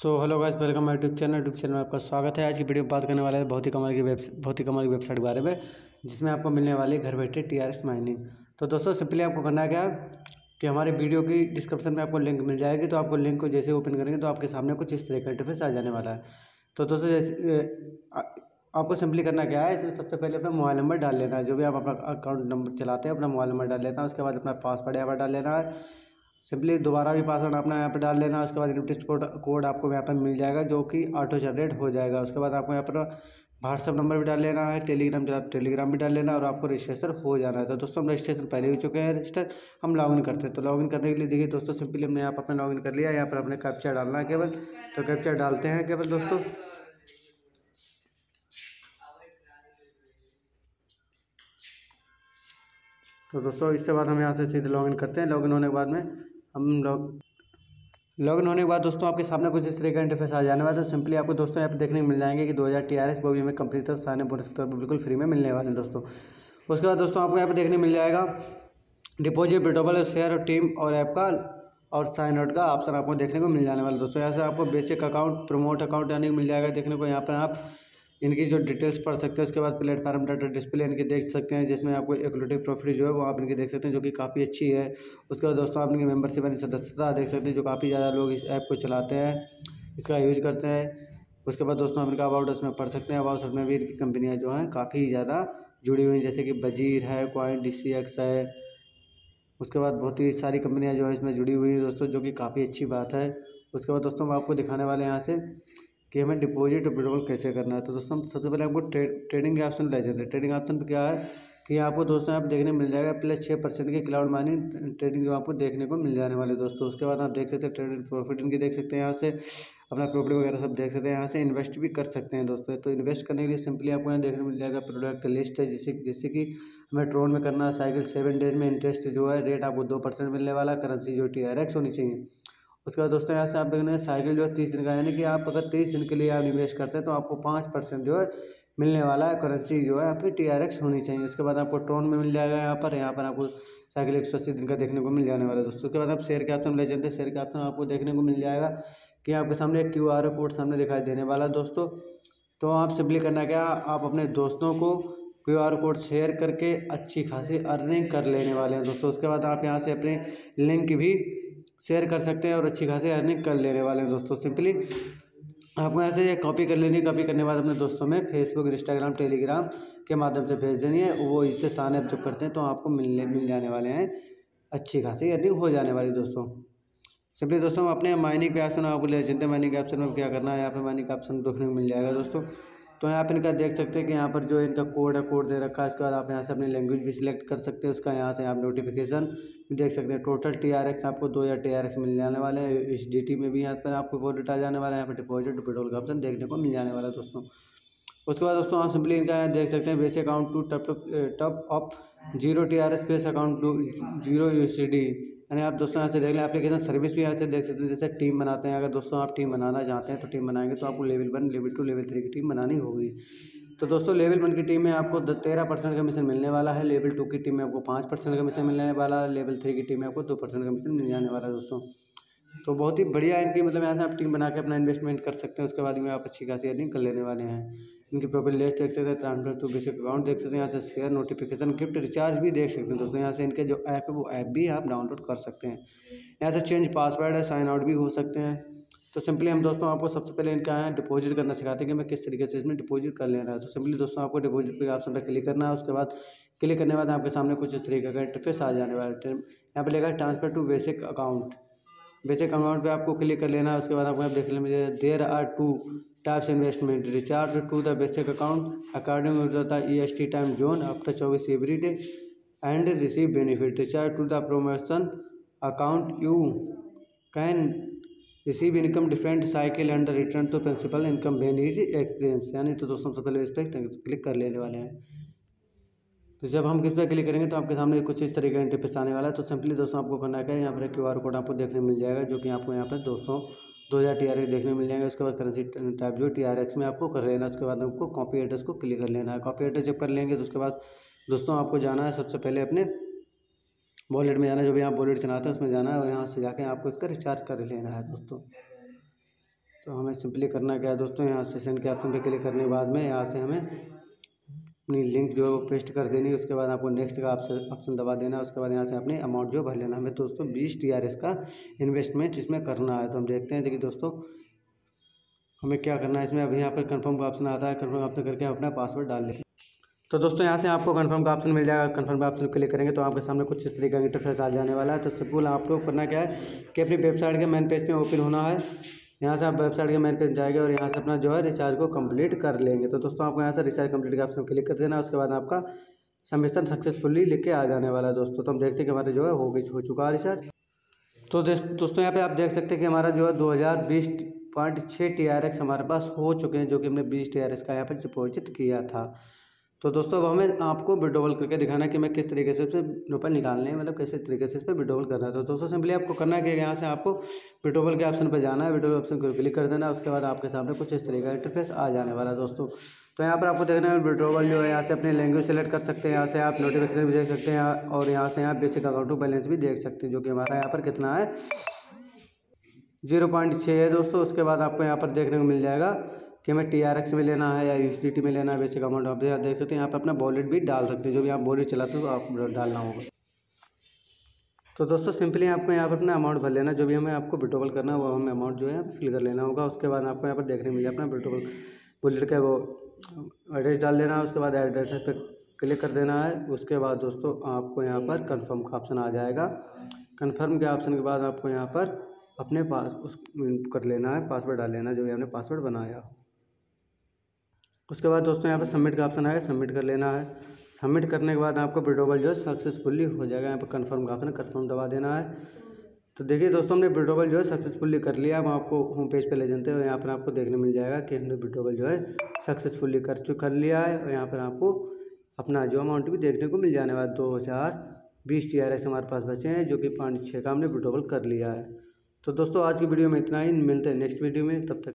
So hello guys welcome my YouTube channel YouTube channel में आपका स्वागत है। आज की वीडियो में बात करने वाले हैं बहुत ही कमाल की वेब बहुत ही कमाल की वेबसाइट के बारे में, जिसमें आपको मिलने वाली है घर बैठे टी आर एस माइनिंग तो दोस्तों सिंपली आपको करना क्या कि हमारे वीडियो की डिस्क्रिप्शन में आपको लिंक मिल जाएगी। तो आपको लिंक को जैसे ओपन करेंगे तो आपके सामने कुछ इस तरह का इंटरफेस आ जाने वाला है। तो दोस्तों, जैसे आपको सिंपली करना क्या है, इसमें सबसे पहले अपना मोबाइल नंबर डाल लेना है। जो भी आप अपना अकाउंट नंबर चलाते हैं, अपना मोबाइल नंबर डाल लेना है। उसके बाद अपना पासवर्ड यहाँ पर डाल लेना है। सिंपली दोबारा भी पासवर्ड अपना यहाँ पर डाल लेना, उसके बाद इनविटेशन कोड कोड आपको यहाँ पर मिल जाएगा, जो कि ऑटो जनरेट हो जाएगा। उसके बाद आपको यहाँ पर व्हाट्सअप नंबर भी डाल लेना है टेलीग्राम टेलीग्राम भी डाल लेना और आपको रजिस्ट्रेशन हो जाना है। तो दोस्तों, हम रजिस्ट्रेशन पहले हो चुके हैं रजिस्टर हम लॉगिन करते हैं। तो लॉगिन करने के लिए देखिए दोस्तों, सिंपली हमने यहाँ पर अपना लॉगिन कर लिया, यहाँ पर अपने कैप्चर डालना है केवल। तो कैप्चर डालते हैं केवल दोस्तों। तो दोस्तों इसके बाद हम यहाँ से सीधे लॉगिन करते हैं। लॉगिन होने के बाद में हम लॉग लॉगिन होने के बाद दोस्तों, आपके सामने कुछ इस तरह का इंटरफेस आ जाने वाला है। तो सिंपली आपको दोस्तों, यहाँ पे देखने को मिल जाएँगे कि 2000 टी आर एस भी हमें कंपनी तरफ़ साने बोनस के तौर पर बिल्कुल फ्री में मिलने वाले हैं दोस्तों। उसके बाद दोस्तों, आपको यहाँ पे देखने मिल जाएगा डिपोजिट विड्रॉबल शेयर और टीम और ऐप का और साइन आउट का ऑप्शन आपको देखने को मिल जाने वाला दोस्तों, यहाँ से आपको बेसिक अकाउंट प्रमोट अकाउंट यानी मिल जाएगा देखने को। यहाँ पर आप इनकी जो डिटेल्स पढ़ सकते हैं, उसके बाद प्लेटफार्म डाटा डिस्प्ले इनके देख सकते हैं, जिसमें आपको एक्लूटिव प्रॉफिट जो है वो आप इनकी देख सकते हैं, जो कि काफ़ी अच्छी है। उसके बाद दोस्तों, आप इनकी मेम्बरशिप यानी सदस्यता देख सकते हैं, जो काफ़ी ज़्यादा लोग इस ऐप को चलाते हैं, इसका यूज़ करते हैं। उसके बाद दोस्तों, आप इनका अबाउट उसमें पढ़ सकते हैं अबाउट में भी इनकी कंपनियाँ जो हैं काफ़ी ज़्यादा जुड़ी हुई हैं, जैसे कि बजीर है क्वाइन डी है। उसके बाद बहुत ही सारी कंपनियाँ जो हैं इसमें जुड़ी हुई हैं दोस्तों, जो कि काफ़ी अच्छी बात है। उसके बाद दोस्तों हम आपको दिखाने वाले हैं यहाँ से। कि हमें डिपॉजिट विड्रॉल कैसे करना है? तो दोस्तों हम सबसे पहले आपको ट्रे, ट्रेडिंग के ऑप्शन ले जाते हैं। ट्रेडिंग ऑप्शन पर क्या है कि आपको दोस्तों आप देखने मिल जाएगा प्लस छः परसेंट की क्लाउड माइनिंग ट्रेडिंग जो आपको देखने को मिल जाने वाले दोस्तों। उसके बाद आप देख सकते हैं ट्रेडिंग प्रॉफिट इनकी देख सकते हैं यहाँ से अपना प्रॉफिट वगैरह सब देख सकते हैं यहाँ से इन्वेस्ट भी कर सकते हैं दोस्तों। तो इन्वेस्ट करने के लिए सिंपली आपको यहाँ देखने मिल जाएगा प्रोडक्ट लिस्ट है जिससे जिससे कि हमें ट्रोन में करना है। साइकिल सेवन डेज़ में इंटरेस्ट जो है रेट आपको दो परसेंट मिलने वाला करेंसी जो टी आर एक्स होनी चाहिए। उसके बाद दोस्तों यहाँ से आप देखेंगे साइकिल जो है तीस दिन का, यानी कि आप अगर तीस दिन के लिए आप निवेश करते हैं तो आपको पाँच परसेंट जो है मिलने वाला है करेंसी जो है आपकी टी आर एक्स होनी चाहिए। उसके बाद आपको ट्रोन में मिल जाएगा यहाँ पर यहाँ पर आपको साइकिल एक सौ अस्सी दिन का देखने को मिल जाने वाला है। दोस्तों, उसके बाद आप शेयर के ऑप्शन ले जाते हैं शेयर के ऑप्शन आपको देखने को मिल जाएगा कि आपके सामने एक क्यू आर कोड सामने दिखाई देने वाला है। दोस्तों तो आप सिंपली करना क्या, आप अपने दोस्तों को क्यू आर कोड शेयर करके अच्छी खासी अर्निंग कर लेने वाले हैं। दोस्तों, उसके बाद आप यहाँ से अपने लिंक भी शेयर कर सकते हैं और अच्छी खासी अर्निंग कर लेने वाले हैं दोस्तों। सिंपली आपको ऐसे ये कॉपी कर लेनी है। कॉपी करने के बाद अपने दोस्तों में फेसबुक इंस्टाग्राम टेलीग्राम के माध्यम से भेज देनी है। वो इससे साइन अप जब करते हैं तो आपको मिलने, मिल जाने वाले हैं। अच्छी खासी अर्निंग हो जाने वाली दोस्तों। सिंपली दोस्तों अपने माइनिंग के ऑप्शन आपको ले चलते हैं माइनिंग के ऑप्शन में क्या करना है? यहाँ पे माइनिंग का ऑप्शन देखने को मिल जाएगा दोस्तों। तो यहाँ पर इनका देख सकते हैं कि यहाँ पर जो इनका कोड है कोड दे रखा है, इसके बाद आप यहाँ से अपनी लैंग्वेज भी सिलेक्ट कर सकते हैं, उसका यहाँ से आप नोटिफिकेशन देख सकते हैं। टोटल टी आर एक्स आपको दो या टी आर एक्स मिल जाने वाले हैं इस डी टी में भी यहाँ पर आपको वॉलेट आ जाने वाला है, यहाँ पर डिपॉजिट पेट्रोल का ऑप्शन देखने को मिल जाने वाला है दोस्तों। उसके बाद दोस्तों आप सिंपली इनका देख सकते हैं बेस अकाउंट टू टप टप of zero T R S base account to zero U C D यानी आप दोस्तों यहाँ से देख लें एप्लीकेशन सर्विस भी यहाँ से देख सकते हैं, जैसे टीम बनाते हैं। अगर दोस्तों आप टीम बनाना चाहते हैं तो टीम बनाएँगे तो आपको level one level two level three की टीम बनानी होगी। तो दोस्तों लेवल वन की टीम में आपको तेरह परसेंट कमीशन मिलने वाला है। लेवल टू की टीम में आपको पाँच परसेंट कमीशन मिलने वाला है। लेवल थ्री की टीम में आपको दो परसेंट कमीशन मिल जाने वाला है दोस्तों। तो बहुत ही बढ़िया इनकी मतलब यहाँ से आप टीम बना के अपना इन्वेस्टमेंट कर सकते हैं, उसके बाद में आप अच्छी खासी अर्निंग कर लेने वाले हैं। इनकी प्रॉफिट लिस्ट देख सकते हैं ट्रांसफ़र टू बेसिक अकाउंट देख सकते हैं, यहाँ से शेयर नोटिफिकेशन गिफ्ट रिचार्ज भी देख सकते हैं दोस्तों। यहाँ से इनके जो ऐप है, वो ऐप भी आप डाउनलोड कर सकते हैं। यहाँ से चेंज पासवर्ड है साइन आउट भी हो सकते हैं। तो सिंपली हम दोस्तों आपको सबसे पहले इनका है डिपॉजिट करना सिखाते हैं कि मैं किस तरीके से इसमें डिपॉजिट कर लेना है। तो सिंपली दोस्तों आपको डिपॉजिट पे ऑप्शन पर क्लिक करना है, उसके बाद क्लिक करने के बाद आपके सामने कुछ इस तरीके का इंटरफेस आ जाने वाला है। यहाँ पर लेगा transfer to basic account basic amount पे आपको क्लिक कर लेना है, उसके बाद आपको यहाँ देख मुझे there are two types investment recharge to the basic account according to the E S T time zone after चौबीस every day and receive benefit recharge to the promotion account you can receive income different cycle and the return to principal income been is experience यानी तो दोस्तों, सबसे पहले इस पर click कर लेने वाले हैं। तो जब हम किस पर क्लिक करेंगे तो आपके सामने कुछ इस तरीके का इंटरफेस आने वाला है। तो सिंपली दोस्तों आपको करना क्या है, यहाँ पर क्यू आर कोड आपको देखने मिल जाएगा, जो कि आपको यहाँ पर दोस्तों दो हज़ार टी आर एक्स देखने मिल जाएँगे। उसके बाद करेंसी टाइप जो टी आर एक्स में आपको कर लेना उसके बाद आपको कॉपी एड्रेस को क्लिक कर लेना है। कॉपी एड्रेस जब कर लेंगे तो उसके बाद दोस्तों आपको जाना है सबसे पहले अपने वॉलेट में जाना है, जो भी आप वॉलेट चलाते हैं उसमें जाना है और यहाँ से जाके आपको इसका रिचार्ज कर लेना है दोस्तों। तो हमें सिंपली करना क्या है दोस्तों, यहाँ सेशन के ऑप्शन पर क्लिक करने के बाद में यहाँ से हमें अपनी लिंक जो है वो पेस्ट कर देनी है, उसके बाद आपको नेक्स्ट का ऑप्शन दबा देना है, उसके बाद यहाँ से अपनी अमाउंट जो भर लेना हमें दोस्तों बीस टी का इन्वेस्टमेंट इसमें करना है। तो हम देखते हैं, देखिए दोस्तों, हमें क्या करना है इसमें। अभी यहाँ पर कन्फर्म का ऑप्शन आता है। कन्फर्म ऑप्शन करके हम अपना पासवर्ड डाल लेंगे तो दोस्तों, यहाँ से आपको कंफर्म का ऑप्शन मिल जाएगा। कंफर्म का ऑप्शन क्लिक करेंगे तो आपके सामने कुछ इस तरीके का इंटरफेस आ जाने वाला है। तो सिंपल आपको करना क्या है कि अपनी वेबसाइट के मेन पेज पे ओपन होना है। यहाँ से आप वेबसाइट के मेन पेज जाएँगे और यहाँ से अपना जो है रिचार्ज को कंप्लीट कर लेंगे। तो दोस्तों, आपको यहाँ से रिचार्ज कंप्लीट का ऑप्शन क्लिक कर देना उसके बाद आपका सबमिशन सक्सेसफुली लेके आ जाने वाला है दोस्तों। तो हम देखते हैं कि हमारे जो है हो गई, हो चुका है रिचार्ज। तो दोस्तों, यहाँ पे आप देख सकते हैं कि हमारा जो है दो हज़ार बीस पॉइंट छः टी आर एक्स हमारे पास हो चुके हैं, जो कि हमने बीस टी आर एक्स का यहाँ पर डिपोजिट किया था। तो दोस्तों, अब हमें आपको विड्रोवल करके दिखाना है कि मैं किस तरीके से रुपये निकालने हैं मतलब कैसे तरीके से इस पर विड्रोवल करना है। तो दोस्तों सिंपली आपको करना है कि यहाँ से आपको विड्रोवल के ऑप्शन पर जाना है विड्रोवल ऑप्शन को क्लिक कर देना उसके बाद आपके सामने कुछ इस तरीके का इंटरफेस आ जाने वाला है दोस्तों। तो यहाँ पर आपको देखना है विड्रोवल जो है, यहाँ से अपने लैंग्वेज सेलेक्ट कर सकते हैं, यहाँ से आप नोटिफिकेशन भी देख सकते हैं, और यहाँ से आप बेसिक अकाउंट बैलेंस भी देख सकते हैं, जो कि हमारा यहाँ पर कितना है ज़ीरो पॉइंट छः है दोस्तों। उसके बाद आपको यहाँ पर देखने को मिल जाएगा कि हमें टी आर एक्स में लेना है या यू सी टी में लेना है बेसिक अमाउंट आप देख सकते हैं। यहाँ पे अपना वॉलेट भी डाल सकते हैं। जो भी आप वॉलेट चलाते हो तो आप डालना होगा। तो दोस्तों सिंपली आपको यहाँ पर अपना अमाउंट भर लेना जो भी हमें आपको विड्रोवल करना है, वो हमें अमाउंट जो है फिल कर लेना होगा। उसके बाद आपको यहाँ पर देखने मिले अपना विड्रोवल वॉलेट का। वो एड्रेस डाल देना है, उसके बाद एड्रेस पर क्लिक कर देना है। उसके बाद दोस्तों, आपको यहाँ पर कन्फर्म का ऑप्शन आ जाएगा। कन्फर्म के ऑप्शन के बाद आपको यहाँ पर अपने पास, उस, कर लेना है पासवर्ड डाल लेना जो भी हमने पासवर्ड बनाया उसके बाद दोस्तों यहाँ पर सबमिट का ऑप्शन आएगा सबमिट कर लेना है। सबमिट करने के बाद आपको विड्रोवल जो है सक्सेसफुल्ली हो जाएगा। यहाँ पर कन्फर्म का ऑप्शन कन्फर्म दबा देना है। तो देखिए दोस्तों, हमने विड्रोवल जो है सक्सेसफुली कर लिया। हम आपको होम पेज पे ले जाते हैं यहाँ पर आपको देखने मिल जाएगा कि हमने विड्रोवल जो है सक्सेसफुली कर चुका कर लिया है और यहाँ पर आपको अपना जो अमाउंट भी देखने को मिल जाने वाला दो हज़ार बीस टी आर एस हमारे पास बचे हैं, जो कि पाँच छः का हमने विड्रोवल कर लिया है। तो दोस्तों, आज की वीडियो में इतना ही। मिलते हैं नेक्स्ट वीडियो में। तब तक